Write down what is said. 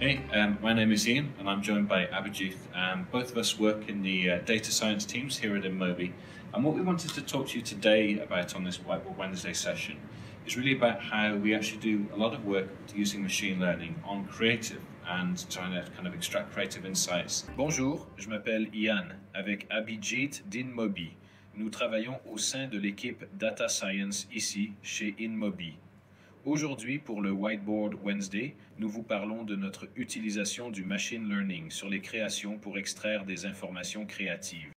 Hey, um, my name is Ian, and I'm joined by Abhijit. Um, both of us work in the uh, data science teams here at InMobi. And what we wanted to talk to you today about on this Whiteboard Wednesday session is really about how we actually do a lot of work using machine learning on creative and trying to kind of extract creative insights. Bonjour, je m'appelle Ian, avec Abhijit d'InMobi. Nous travaillons au sein de l'équipe Data Science ici, chez InMobi. Aujourd'hui, pour le Whiteboard Wednesday, nous vous parlons de notre utilisation du machine learning sur les créations pour extraire des informations créatives.